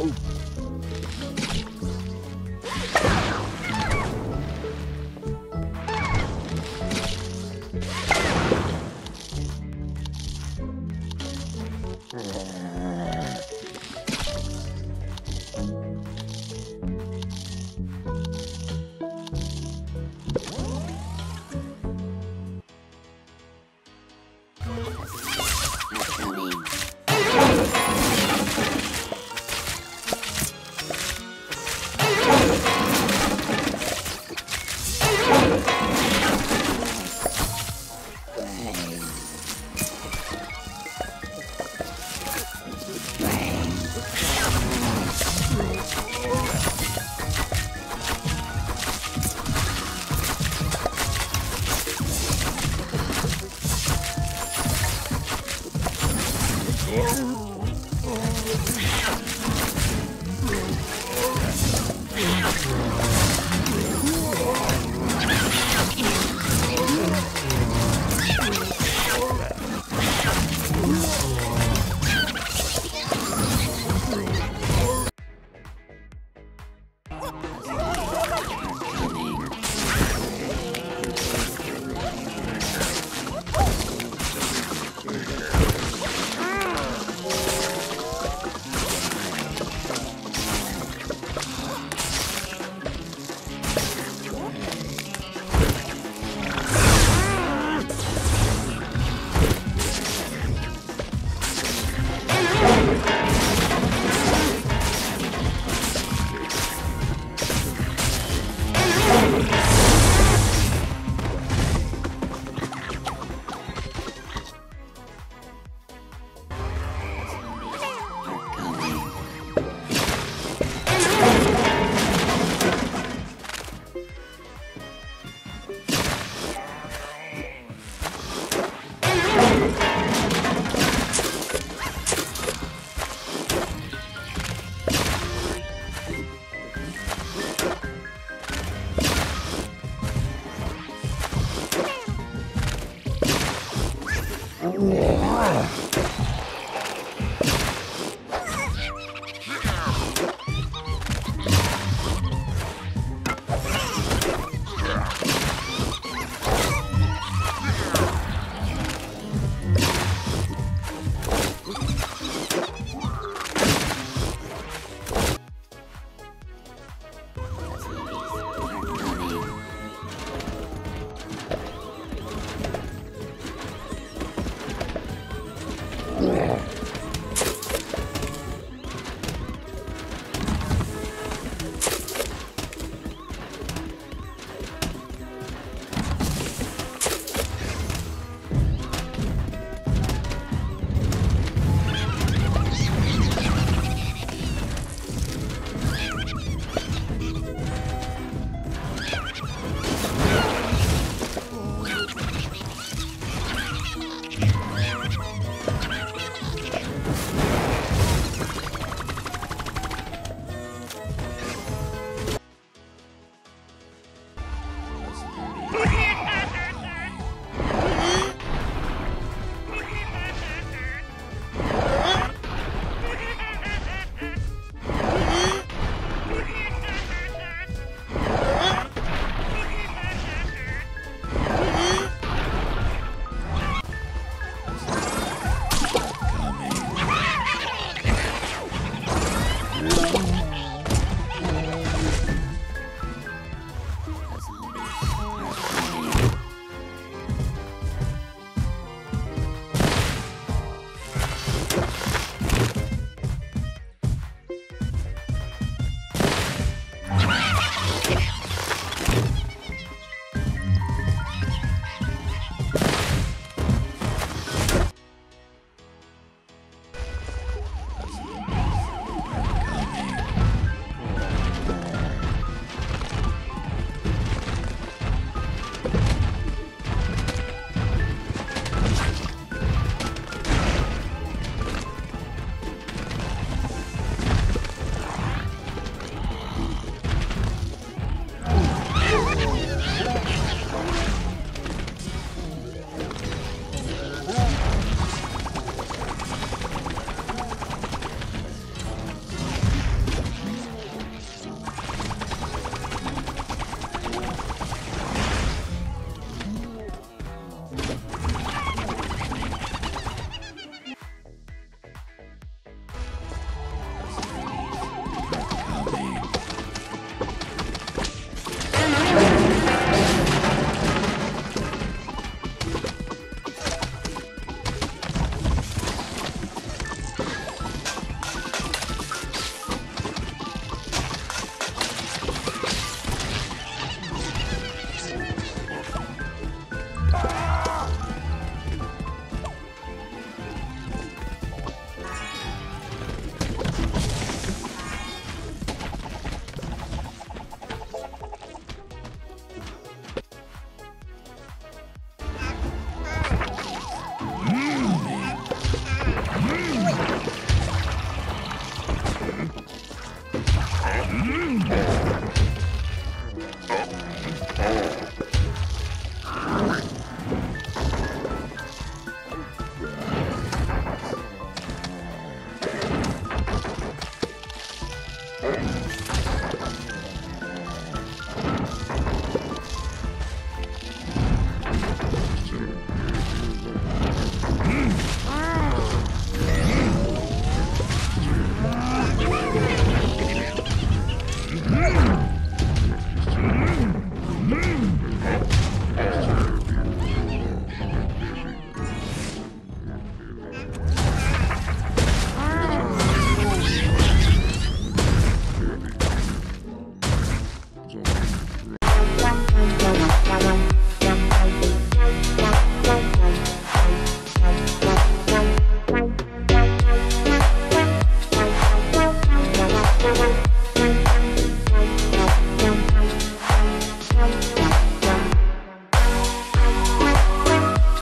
Oh! Wow.